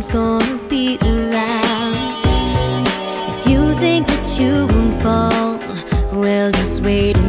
one's gonna be around. If you think that you won't fall Well, just wait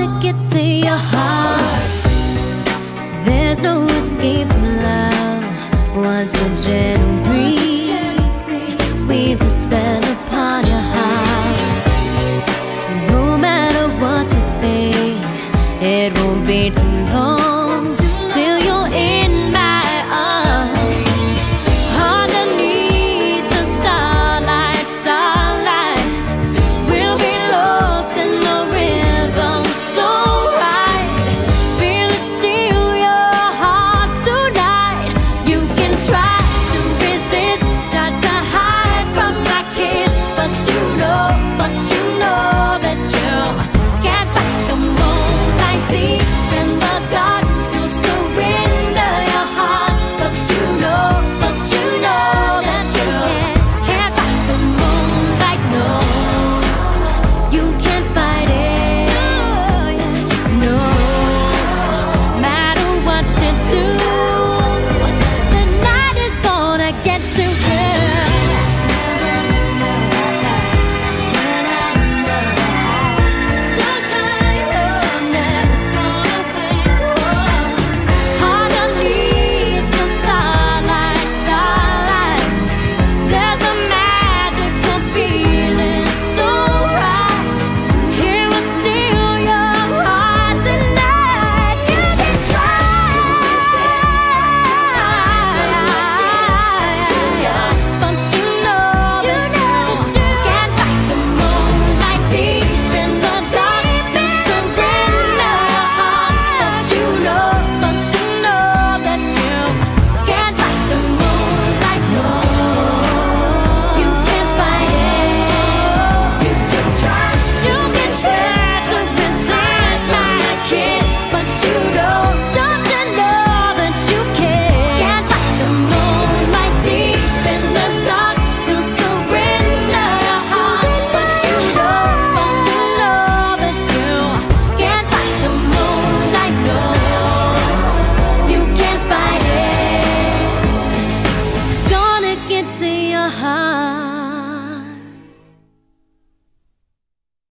wanna get to your heart. There's no escape from love. Once the gentle breeze